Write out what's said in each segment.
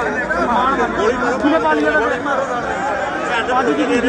ਗੋਲੀ ਮਾਰੋ। ਪਾਲੀ ਦਾ ਪਾਲੀ ਦੀ ਕੀ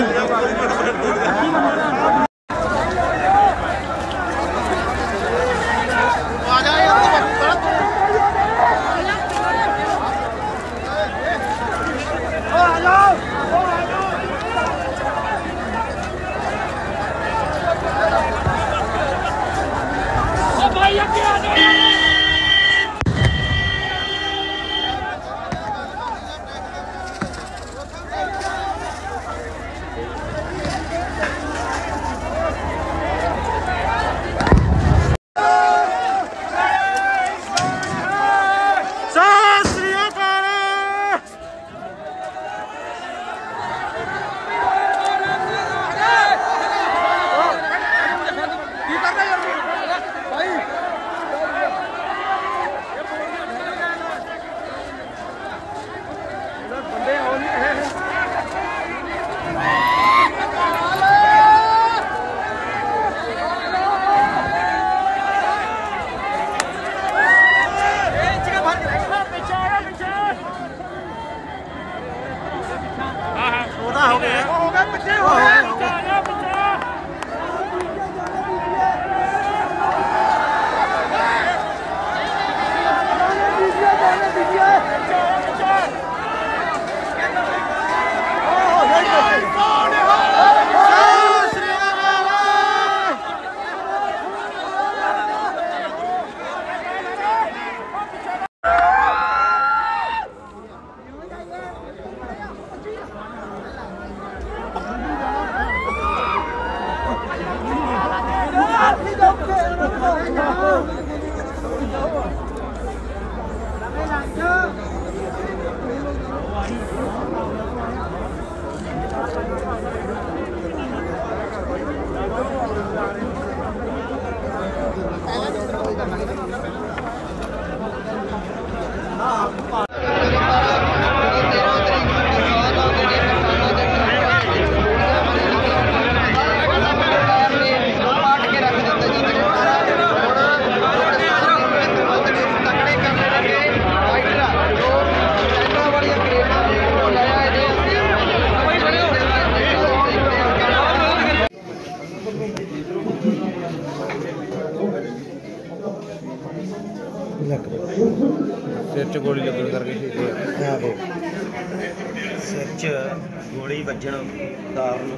ਸਿਰ 'ਚ ਗੋਲੀ ਲੱਗਣ ਕਰਕੇ ਸ਼ਹੀਦ ਹੋਇਆ ਸਿਰ 'ਚ ਗੋਲੀ ਵੱਜਣ ਕਾਰਨ